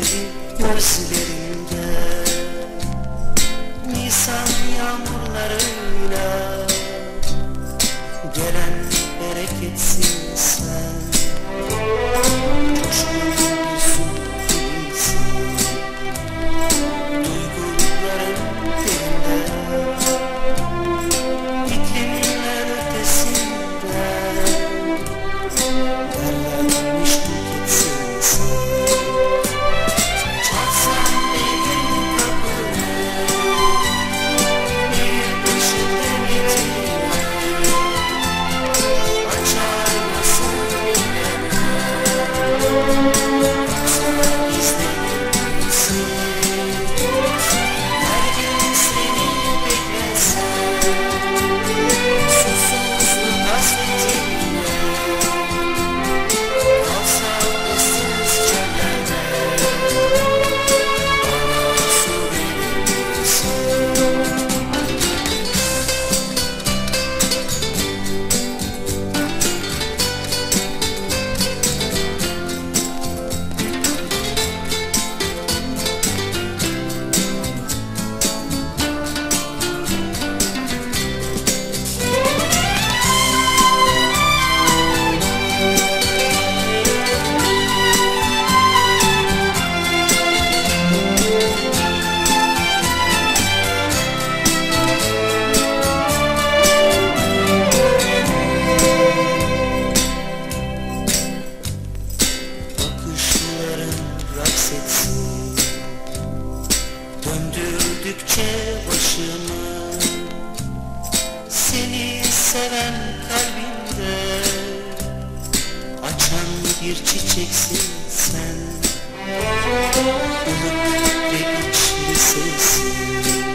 baby, wanna see baby. Güldükçe başımı Seni seven kalbimde Açan bir çiçeksin sen. Olup ve içli sesin